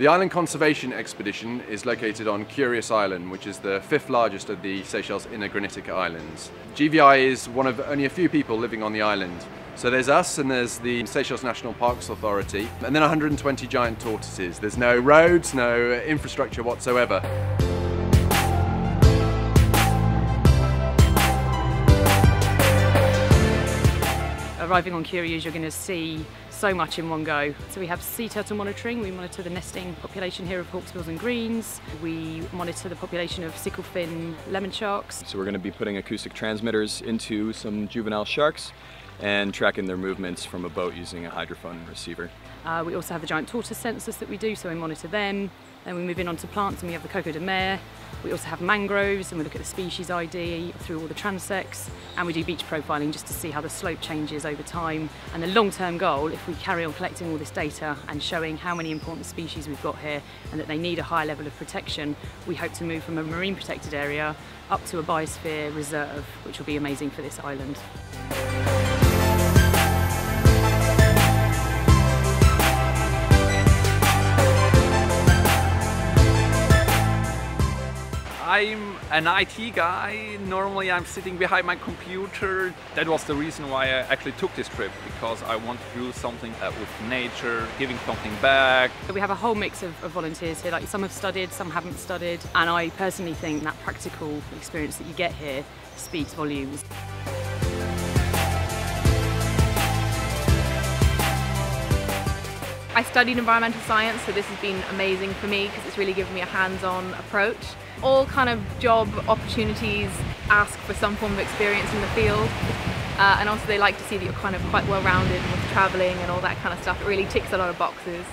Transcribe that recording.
The Island Conservation Expedition is located on Curieuse Island, which is the fifth largest of the Seychelles inner granitic islands. GVI is one of only a few people living on the island. So there's us and there's the Seychelles National Parks Authority and then 120 giant tortoises. There's no roads, no infrastructure whatsoever. Arriving on Curieuse, you're going to see so much in one go. So we have sea turtle monitoring, we monitor the nesting population here of hawksbills and greens, we monitor the population of sicklefin lemon sharks. So we're going to be putting acoustic transmitters into some juvenile sharks and tracking their movements from a boat using a hydrophone receiver. Uh, we also have the giant tortoise sensors that we do, so we monitor them. Then we move in onto plants and we have the Coco de Mer. We also have mangroves and we look at the species ID through all the transects and we do beach profiling just to see how the slope changes over time. And the long-term goal, if we carry on collecting all this data and showing how many important species we've got here and that they need a high level of protection, we hope to move from a marine protected area up to a biosphere reserve, which will be amazing for this island. I'm an IT guy. Normally I'm sitting behind my computer. That was the reason why I actually took this trip because I want to do something uh, with nature, giving something back. We have a whole mix of, of volunteers here. Like some have studied, some haven't studied. And I personally think that practical experience that you get here speaks volumes. I studied environmental science, so this has been amazing for me because it's really given me a hands-on approach. All kind of job opportunities ask for some form of experience in the field. Uh, and also they like to see that you're kind of quite well rounded with travelling and all that kind of stuff. It really ticks a lot of boxes.